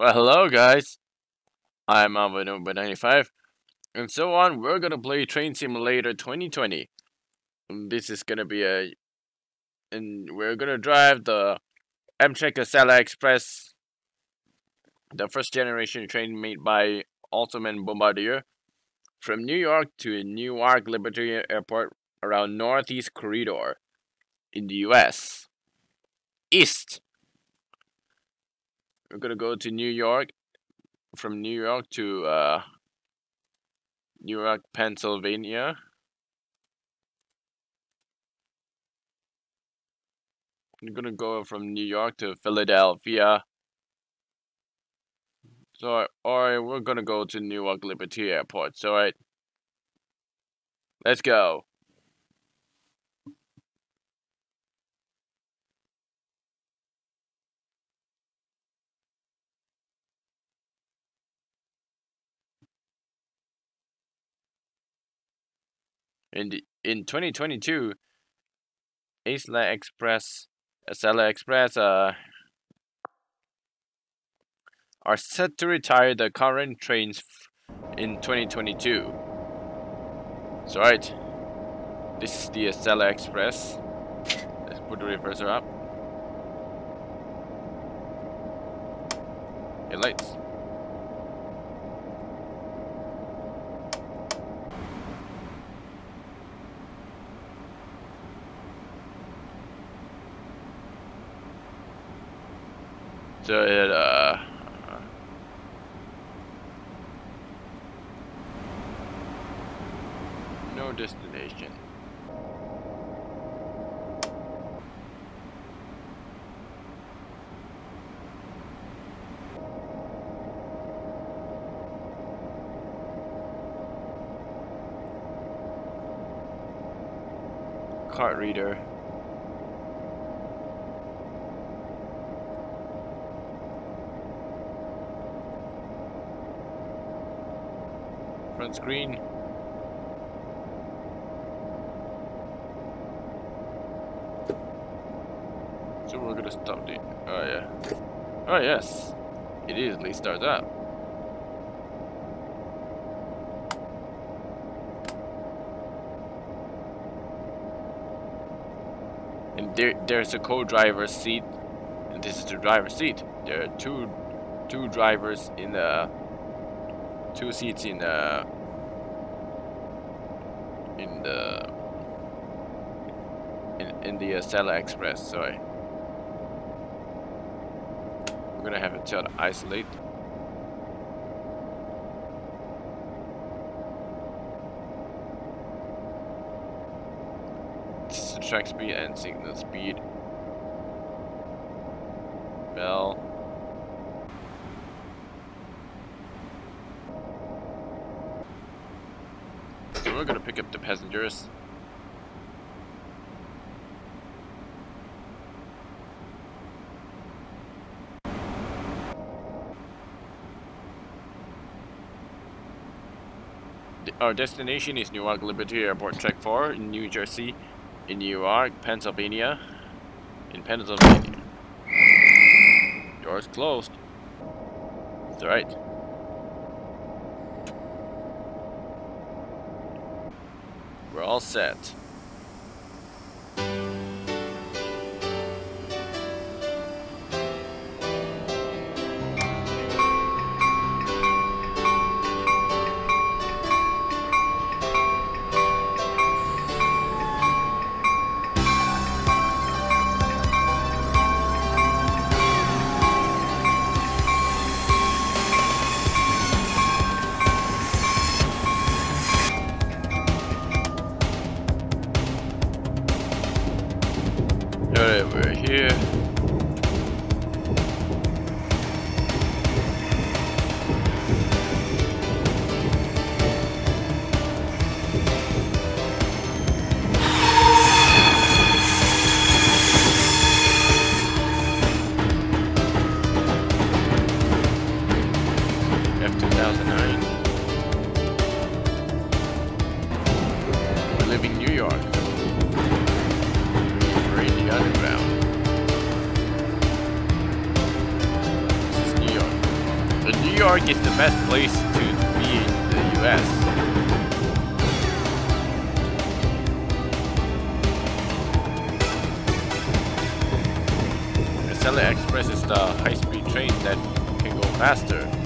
Well, hello guys. I'm Alvin95, and so on. We're gonna play Train Simulator 2020. And this is gonna be a, and we're gonna drive the Amtrak Acela Express, the first generation train made by Alstom Bombardier, from New York to Newark Liberty Airport around Northeast Corridor, in the U.S. East. We're gonna go to New York, from New York to uh, New York, Pennsylvania. I'm gonna go from New York to Philadelphia. So, alright, we're gonna go to Newark Liberty Airport. So, alright, let's go. In in 2022, Acela Express, Acela Express, uh, are set to retire the current trains in 2022. So right, this is the Acela Express. Let's put the reverser up. Headlights. It, uh... No destination. Card reader. Front screen. So we're gonna stop the. Oh yeah. Oh yes, it easily starts up. And there, there's a co-driver's seat, and this is the driver's seat. There are two, two drivers in the two seats in uh in the in, in the uh, Acela Express sorry. We're gonna have it to isolate. Track speed and signal speed. Bell we're gonna pick up the passengers. Our destination is Newark Liberty Airport Track 4 in New Jersey, in Newark, Pennsylvania, in Pennsylvania. Doors closed. That's right. All set. 2009. I live in New York. We're in the underground. This is New York. But New York is the best place to be in the US. The Express is the high-speed train that can go faster.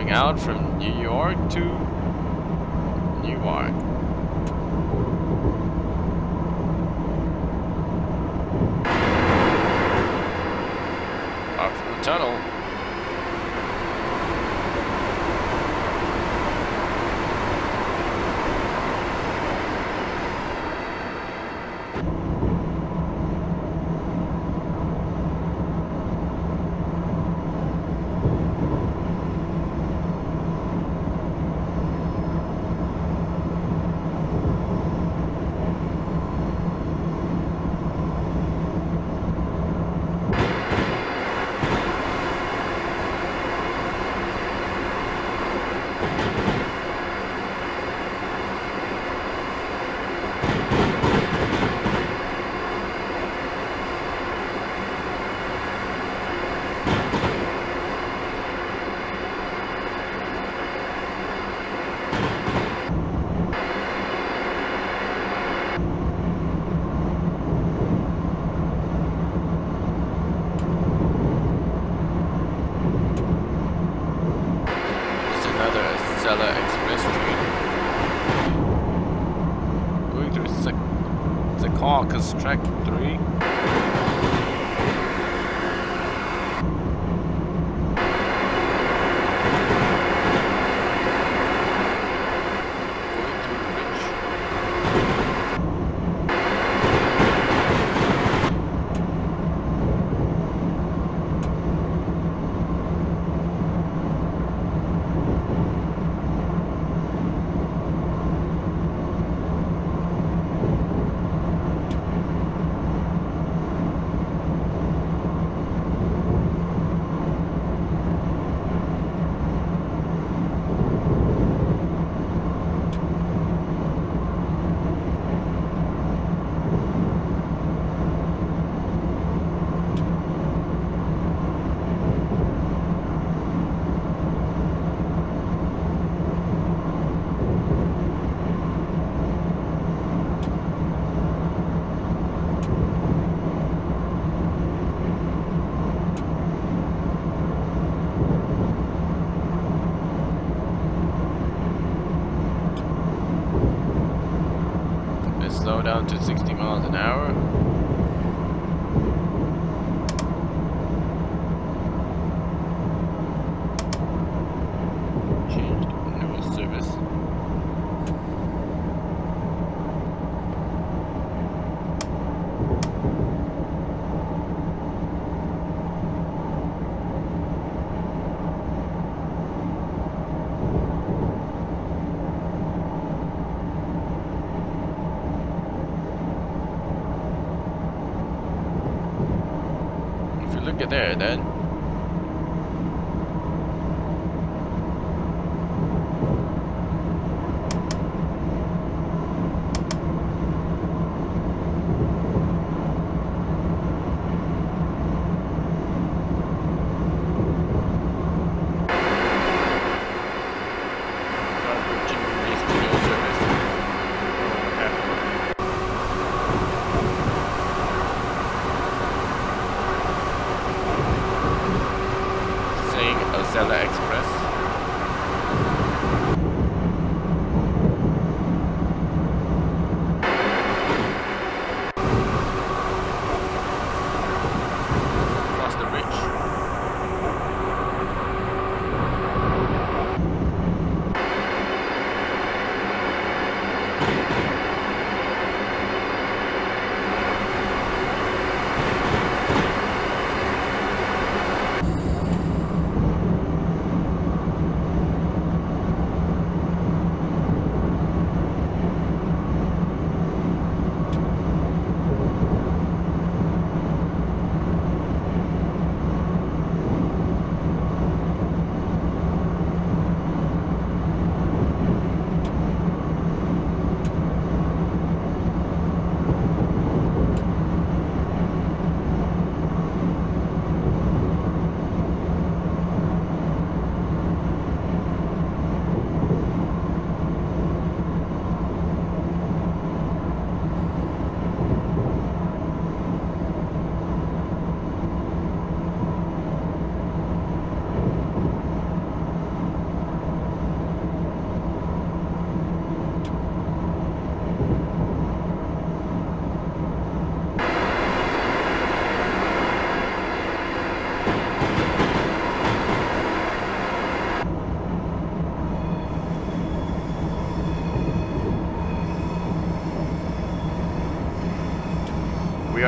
Going out from New York to Newark. Off the tunnel. It's another Express train. Going through Sec- Secaucus Track 3. Down to 60 miles an hour. At there, then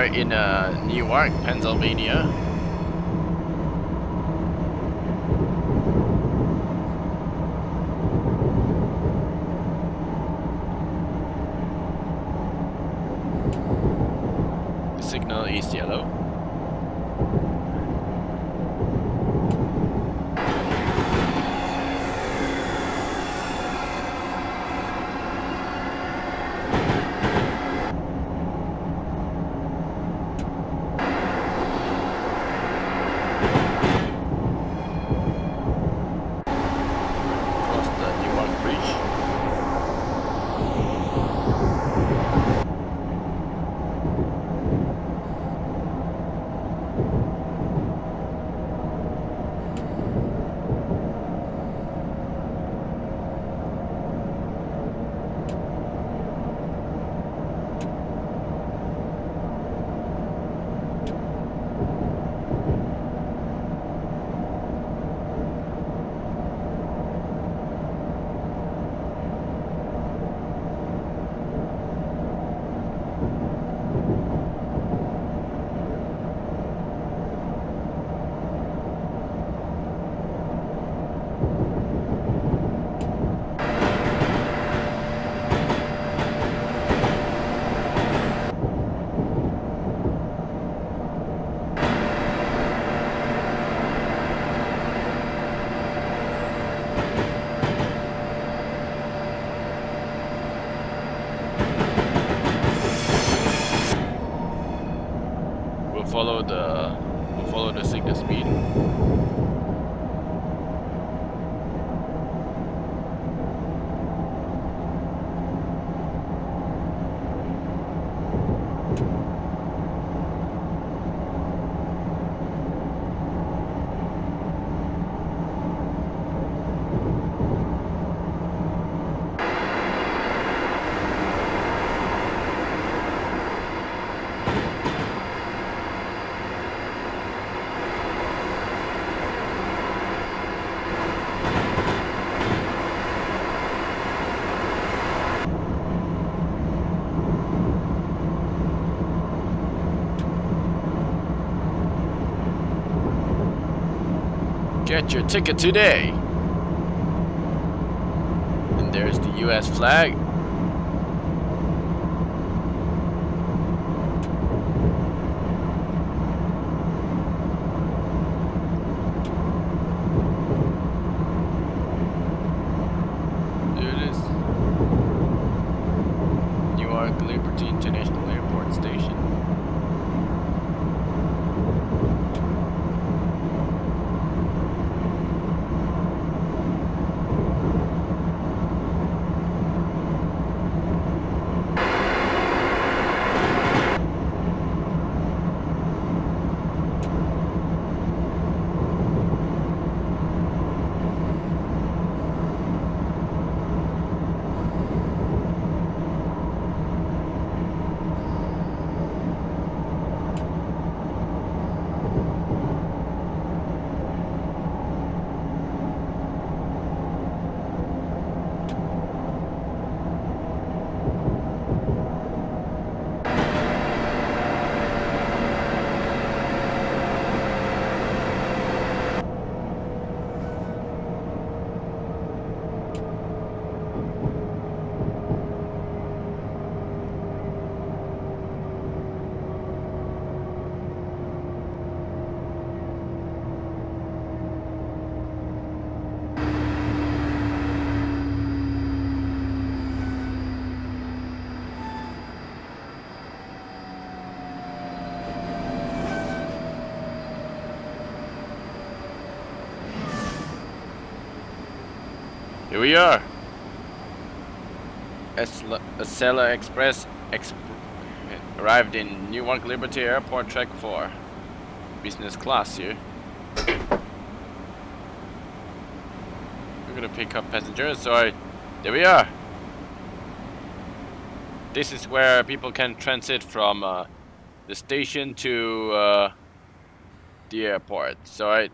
are in uh, Newark, Pennsylvania. The signal is yellow. Get your ticket today. And there's the US flag. There it is. Newark Liberty International Airport Station. Here we are. Acela Express exp arrived in Newark Liberty Airport Track 4. Business class here. We're gonna pick up passengers, so I, there we are. This is where people can transit from uh, the station to uh, the airport. So I.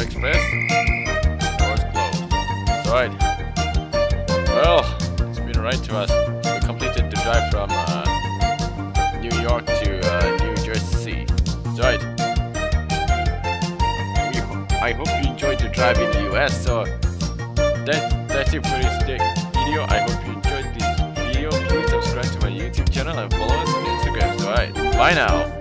Express. Doors closed. Right. Well, it's been a ride to us. We completed the drive from uh, New York to uh, New Jersey. Right. We I hope you enjoyed the drive in the US. So that, that's it for this video. I hope you enjoyed this video. Please subscribe to my YouTube channel and follow us on Instagram. Alright. Bye now.